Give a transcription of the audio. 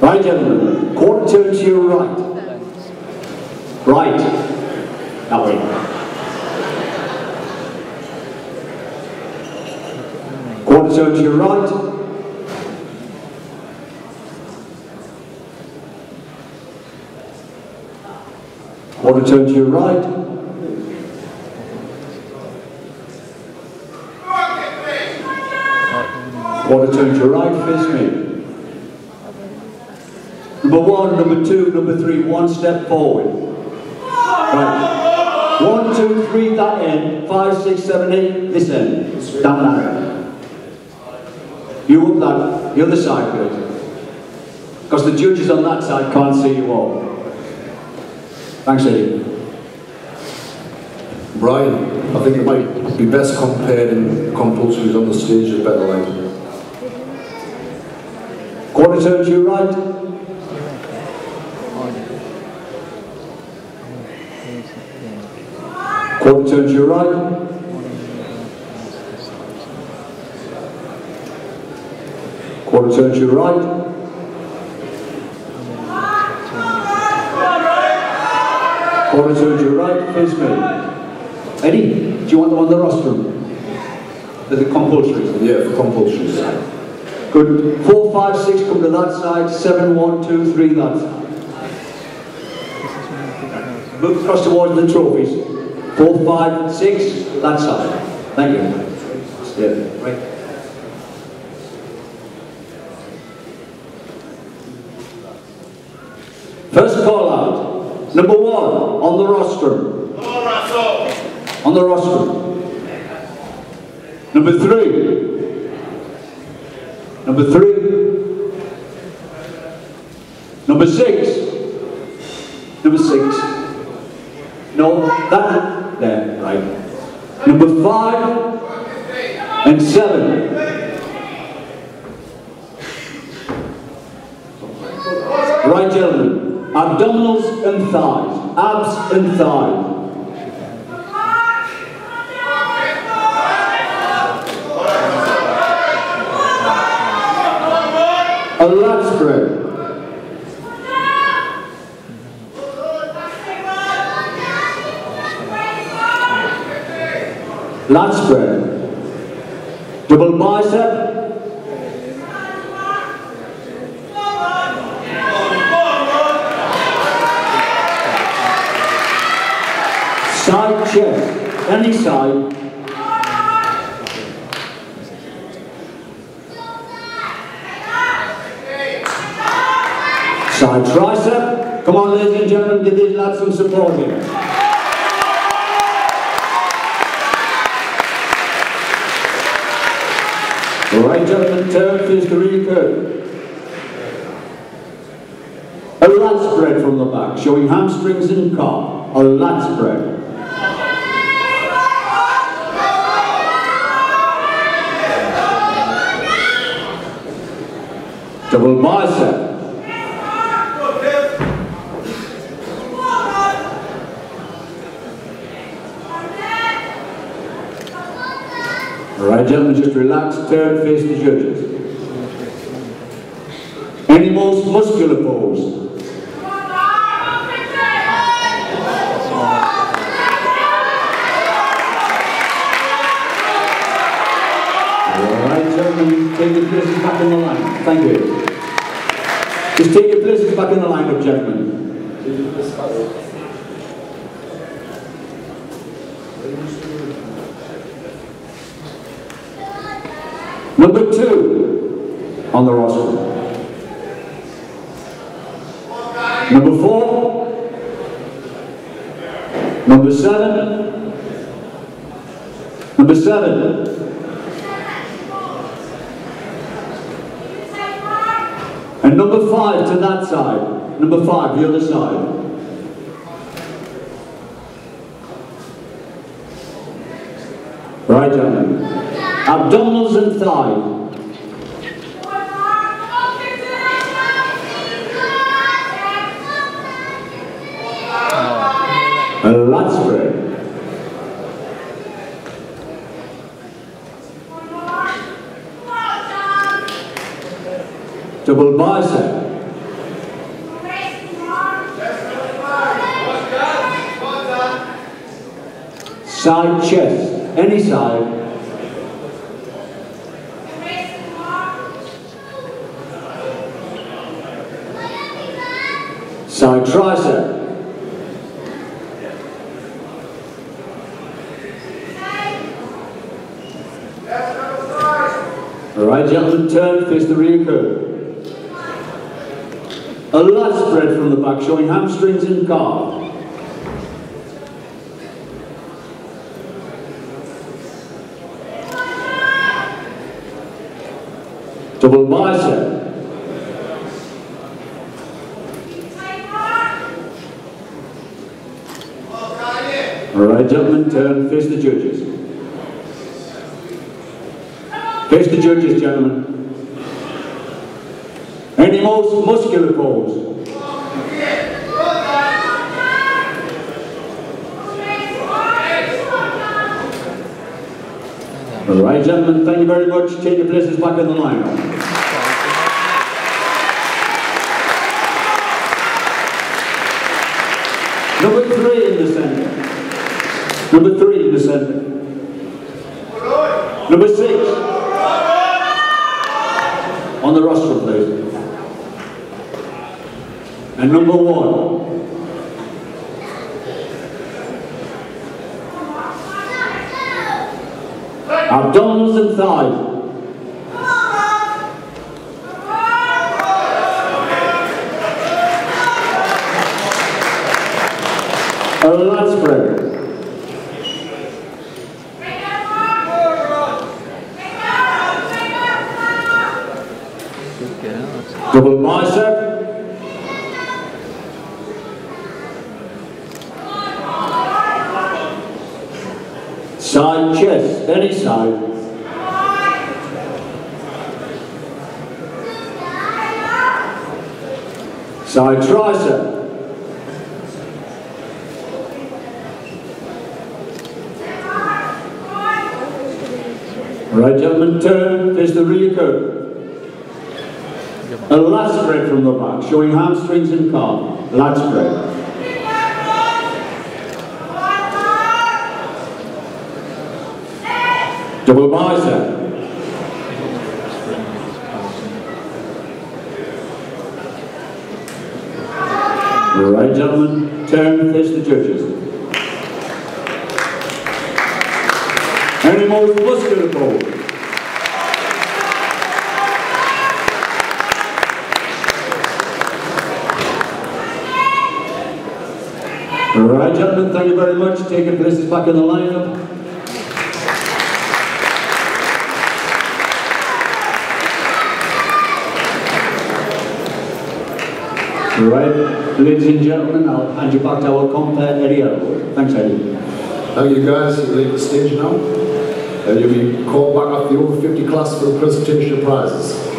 Right, gentlemen. Quarter turn to your right. Right. That way. Quarter turn to your right. Quarter turn to your right. Quarter turn to your right, face me. Number one, number two, number three, one step forward. Right. One, two, three, that end. Five, six, seven, eight, this end. Down that end. You up that, the other side, please. Because the judges on that side can't see you all. Thanks, Eddie. Brian, I think it might be best comparing compulsories on the stage a better line. Quarter turn to your right. Quarter turn to your right. Quarter turn to your right. Quarter turn to your right, face me. Eddie, do you want them on the rostrum? There's a compulsory. Yeah, for compulsories. Good. Four, five, six come to that side. Seven, one, two, three that side. Move across towards the trophies. Four, five, six, that side. Thank you. Yeah, right. First call out. Number one on the roster. On the roster. Number three. Number three. Number six. Number six. No, that there, right. Number five and seven. Right, gentlemen. Abdominals and thighs. Abs and thighs. A lat spread. Lat spread. Double bicep. Side chest. Any side. Side tricep. Come on, ladies and gentlemen, give these lads some support here. Right, turn face to really good. A lat spread from the back, showing hamstrings and calf. A lat spread. Double bicep. All right, gentlemen, just relax, turn, face the judges. Any most muscular pose. Take your places back in the line. Thank you. Just take your places back in the line gentlemen. Number two on the roster. Number four. Number seven. Number seven. And number five to that side. Number five, the other side. Right, gentlemen abdominals and thighs. Lat spread. Double bicep. Side chest, any side. Tricep. All right, gentlemen, turn, face the rear curve. A lat spread from the back, showing hamstrings and calf. Double bicep. All right, gentlemen, turn, face the judges. Face the judges, gentlemen. Any most muscular pose? All right, gentlemen, thank you very much. Take your places back in the line. Number three in the center. Number three in the center. Number six. On the roster, please. And number one. Abdominals and thighs. A lat spread. Double bicep. Side chest, any side. Side tricep. Right, gentlemen, turn, face the rear curve. A lat spread from the back, showing hamstrings and calf. Lat spread. Double bicep. All right, gentlemen, turn, face the judges. Any more muscular pose? All right, gentlemen, thank you very much. Take Taking places back in the lineup. All right, ladies and gentlemen, I'll hand you back to our compere, Eddie Ellwood. Thanks, Eddie. Thank you guys, you leave the stage now. And you'll be called back up the over 50 class for the presentation of prizes.